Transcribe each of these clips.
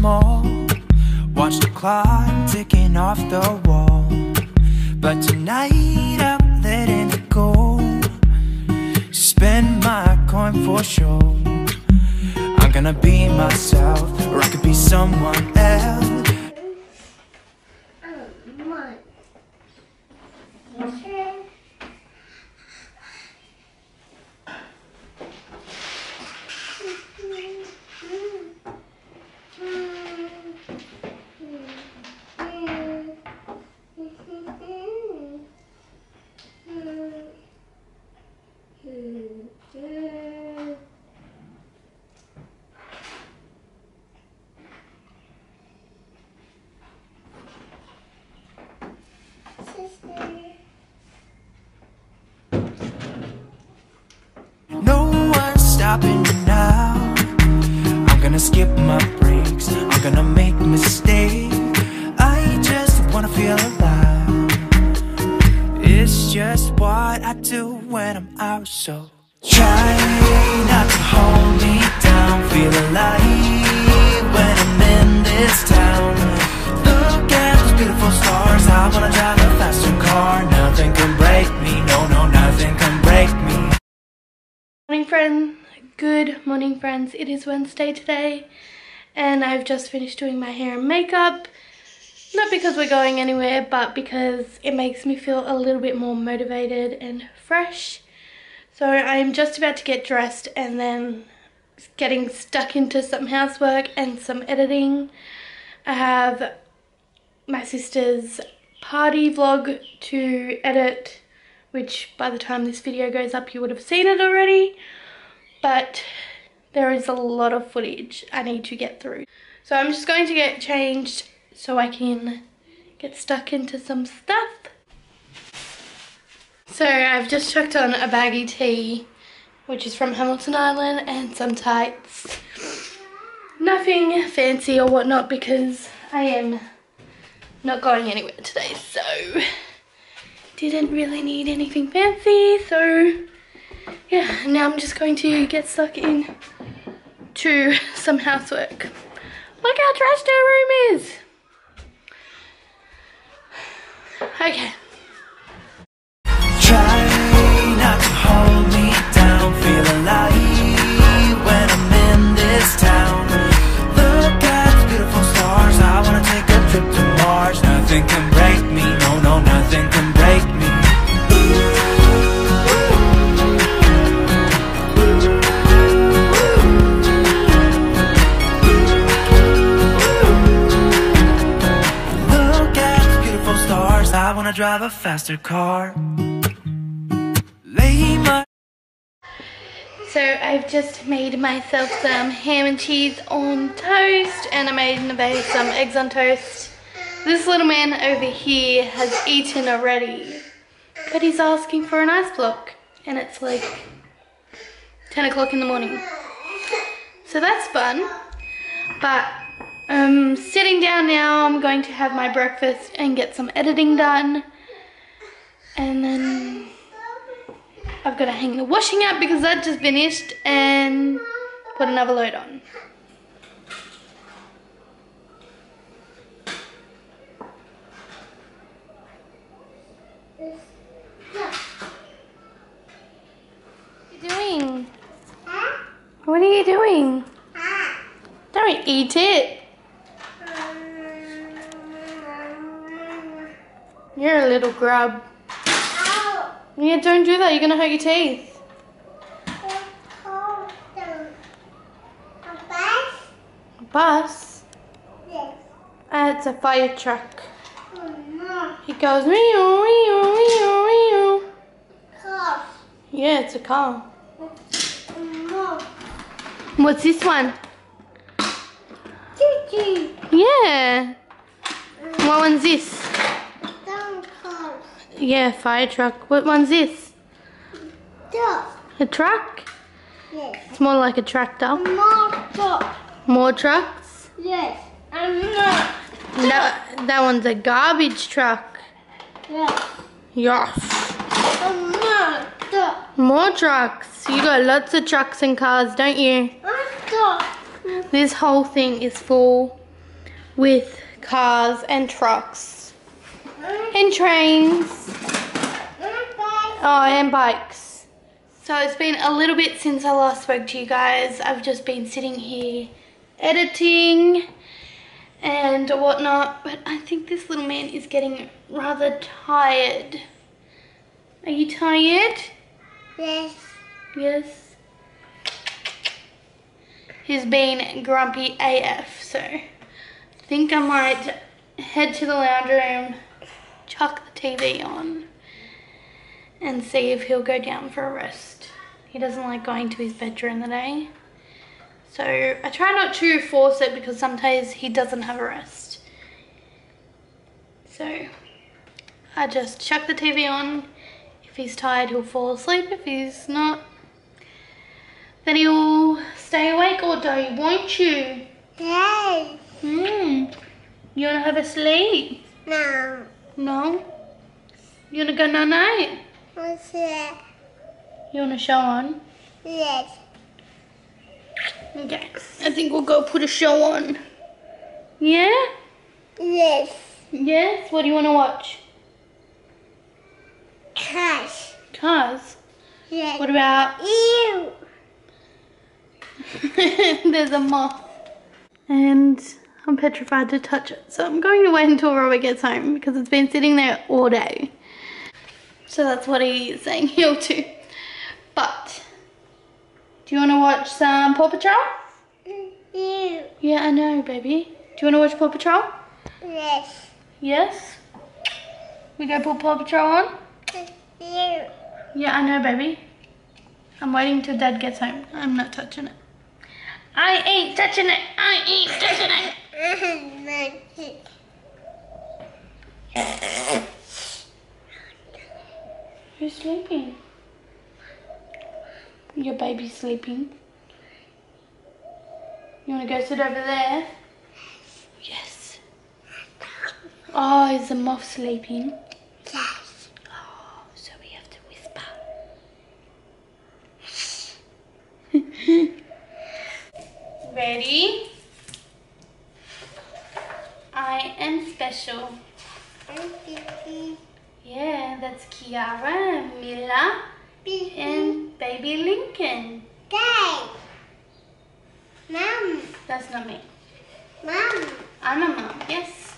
small. Watch the clock ticking off the wall. But tonight I'm letting it go. Spend my coin for sure. I'm gonna be myself, or I could be someone else. What I do when I'm out. So try not to hold me down. Feel alive when I'm in this town. Look at those beautiful stars. I wanna drive a faster car. Nothing can break me. No, no, nothing can break me. Morning friends, good morning friends. It is Wednesday today and I've just finished doing my hair and makeup. Not because we're going anywhere but because it makes me feel a little bit more motivated and fresh. So I'm just about to get dressed and then getting stuck into some housework and some editing. I have my sister's party vlog to edit which by the time this video goes up you would have seen it already but there is a lot of footage I need to get through so I'm just going to get changed so I can get stuck into some stuff. So I've just chucked on a baggy tee which is from Hamilton Island and some tights. Nothing fancy or whatnot because I am not going anywhere today so didn't really need anything fancy so yeah now I'm just going to get stuck in to some housework. Look how trashed our room is okay wanna drive a faster car. So I've just made myself some ham and cheese on toast and I made Neve some eggs on toast this little man over here has eaten already but he's asking for an ice block and it's like 10 o'clock in the morning so that's fun but um sitting down now I'm going to have my breakfast and get some editing done and then I've got to hang the washing out because that just finished and put another load on. What are you doing? What are you doing? Don't eat it. You're a little grub. Yeah, don't do that. You're gonna hurt your teeth. Bus? Uh, it's a fire truck. It goes meow, meow, meow, meow. Yeah, it's a car. What's this one? Yeah. What one's this? Yeah, fire truck. What one's this? A truck? Yes. It's more like a tractor. More trucks? Yes, I'm not. That, that one's a garbage truck. Yes, Yes. I'm not. More trucks. You got lots of trucks and cars, don't you? This whole thing is full with cars and trucks and trains. Oh, and bikes. So it's been a little bit since I last spoke to you guys. I've just been sitting here editing and whatnot, but I think this little man is getting rather tired. Are you tired? Yes. Yes. He's been grumpy AF, so I think I might head to the lounge room, chuck the TV on, and see if he'll go down for a rest. He doesn't like going to his bed during the day. So I try not to force it because sometimes he doesn't have a rest. So I just chuck the TV on. If he's tired, he'll fall asleep. If he's not, then he'll stay awake all day, won't you? Yes. Hmm. You wanna have a sleep? No. No? You wanna go night night? What's that? You wanna show on? Yes. Okay. I think we'll go put a show on. Yeah? Yes. Yes? What do you wanna watch? Cash. Cars. Yes. What about Ew. There's a moth. And I'm petrified to touch it. So I'm going to wait until Robert gets home because it's been sitting there all day. So that's what he's saying he'll do. But, do you want to watch some Paw Patrol? Ew. Yeah, I know, baby. Do you want to watch Paw Patrol? Yes. Yes? We go put Paw Patrol on? Ew. Yeah, I know, baby. I'm waiting till Dad gets home. I'm not touching it. I ain't touching it. I ain't touching it. Who's sleeping? Your baby's sleeping. You want to go sit over there? Yes. Oh, is the moth sleeping? Yes. Oh, so we have to whisper. Ready? I am special. Yeah, that's Kiara, Mila, and baby Lincoln. Dad. Mom. That's not me. Mom. I'm a mom, yes.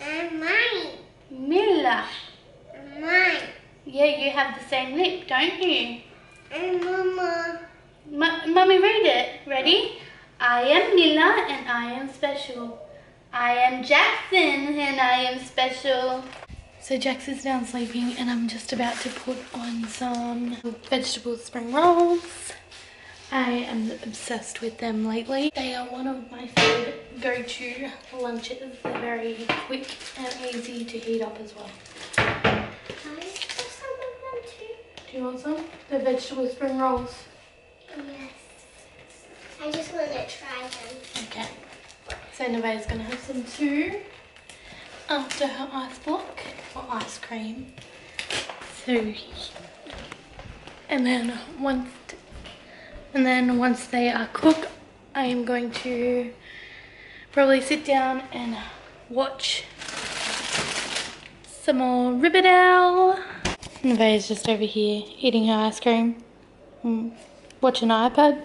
And mine. Mila. Mine. Yeah, you have the same lip, don't you? And Mama. M- Mummy, read it. Ready? I am Mila and I am special. I am Jaxon and I am special. So is down sleeping and I'm just about to put on some vegetable spring rolls. I am obsessed with them lately. They are one of my favorite go-to lunches. They're very quick and easy to heat up as well. Do you want some? They're vegetable spring rolls. Yes. I just want to try them. Okay. So Nevaeh's gonna have some too after her ice block or ice cream. So, and then once, and then once they are cooked, I am going to probably sit down and watch some more Riverdale. Nevaeh's just over here eating her ice cream, mm. and watching iPad.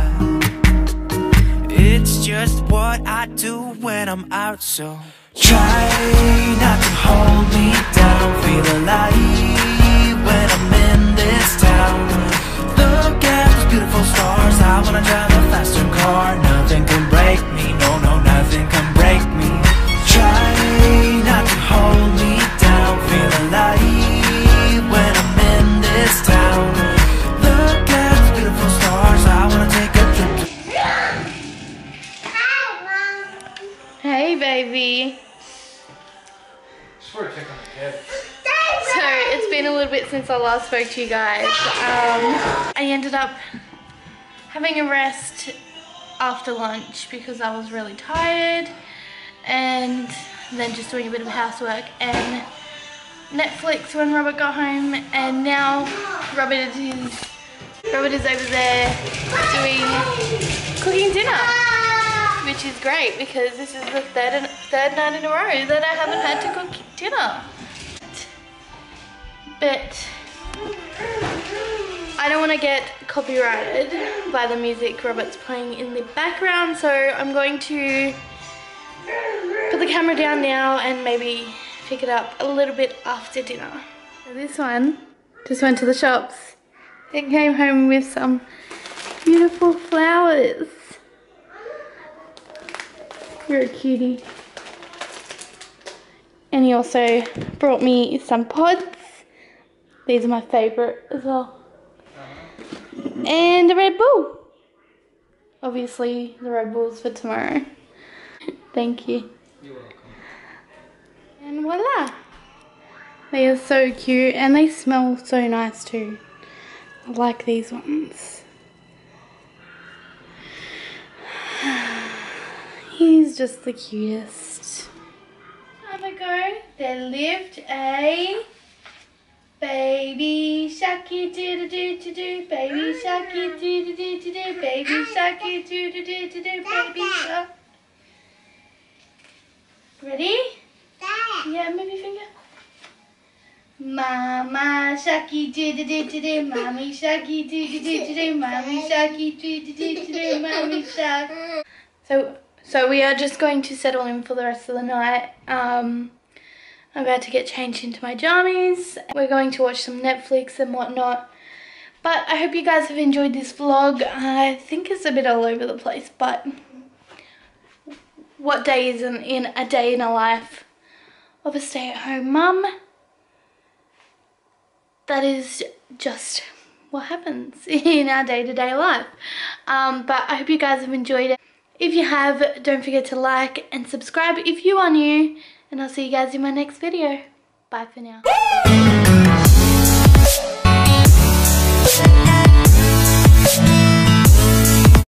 Just what I do when I'm out, so try not to hold me down. Feel alive when I'm in this town. Look at those beautiful stars. I wanna drive a faster car. Nothing can break me. No, no, nothing can break me. I last spoke to you guys. Um, I ended up having a rest after lunch because I was really tired and then just doing a bit of housework and Netflix when Robert got home and now Robert is Robert is over there doing cooking dinner which is great because this is the third, third night in a row that I haven't had to cook dinner but I don't want to get copyrighted by the music Robert's playing in the background so I'm going to put the camera down now and maybe pick it up a little bit after dinner. So this one just went to the shops. It came home with some beautiful flowers. You're a cutie. And he also brought me some pods. These are my favourite as well. And the Red Bull. Obviously, the Red Bull's for tomorrow. Thank you. You're welcome. And voila! They are so cute and they smell so nice too. I like these ones. He's just the cutest. Have a go. They lived a baby sharky do do do do do baby sharky do do do do do baby sharky do do do do do baby shark. Ready? Yeah, your finger. Mama Sharky do do do do do, Mommy Sharky do do do do do, Mommy Sharky do do do do do, Mommy Shark. So, so we are just going to settle in for the rest of the night. Um, I'm about to get changed into my jammies. We're going to watch some Netflix and whatnot. But I hope you guys have enjoyed this vlog. I think it's a bit all over the place, but what day isn't in a day in a life of a stay-at-home mum? That is just what happens in our day-to-day life. Um, but I hope you guys have enjoyed it. If you have, don't forget to like and subscribe if you are new. And I'll see you guys in my next video. Bye for now.